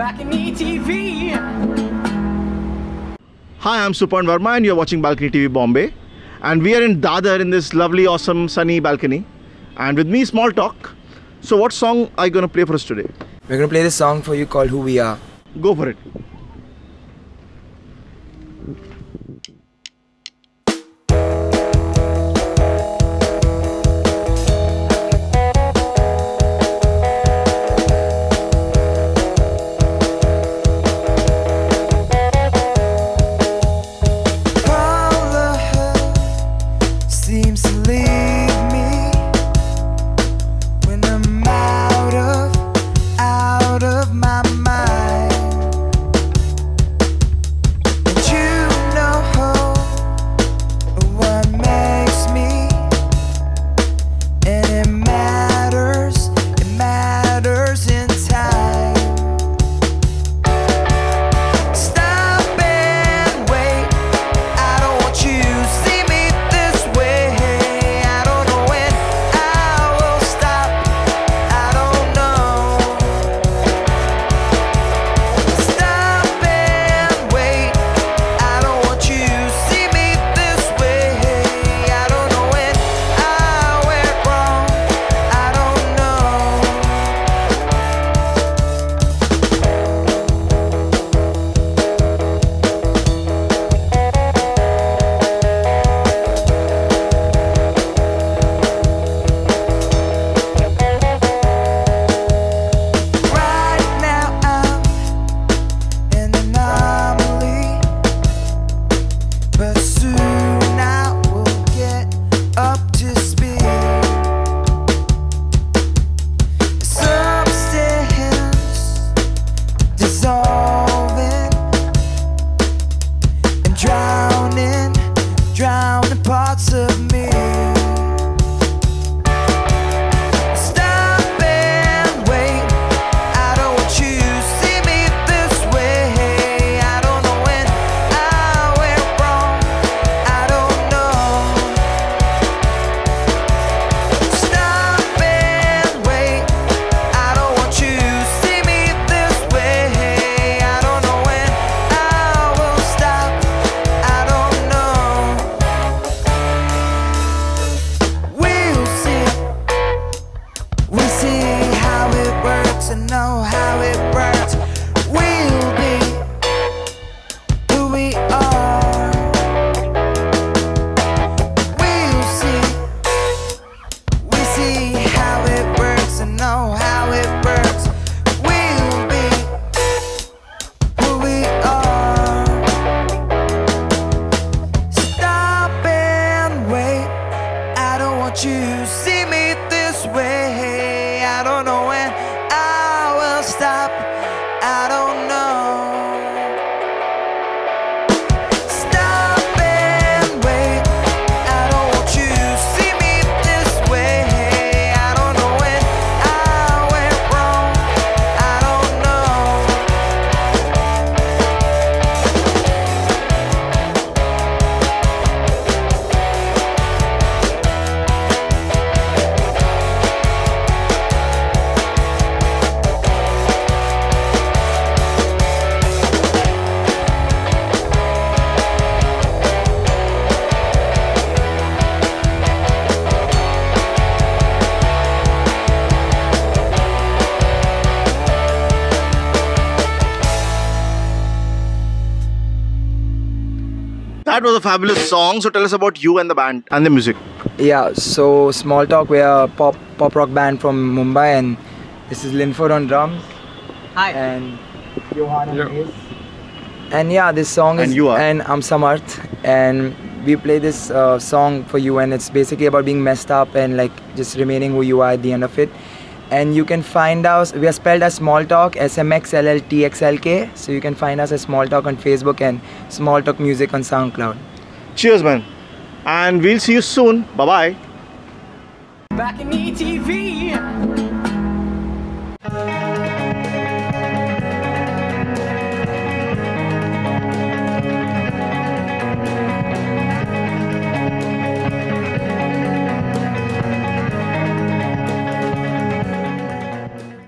BalconyTV. Hi, I'm Suparn Verma and you're watching Balcony TV Bombay. And we are in Dadar in this lovely, awesome, sunny balcony. And with me, Small Talk. So what song are you going to play for us today? We're gonna play this song for you called Who We Are. Go for it. Seems to leave That was a fabulous song. So tell us about you and the band and the music. Yeah, so Small Talk, we're a pop pop rock band from Mumbai, and this is Linford on drums. Hi. And Yohann on bass. And yeah, this song is. And you are? And I'm Samarth, and we play this uh, song for you, and it's basically about being messed up and like just remaining who you are at the end of it. And you can find us. We are spelled as Small Talk, S M X L L T X L K. So you can find us as Small Talk on Facebook and Small Talk Music on SoundCloud. Cheers, man. And we'll see you soon. Bye bye. Back in ETV.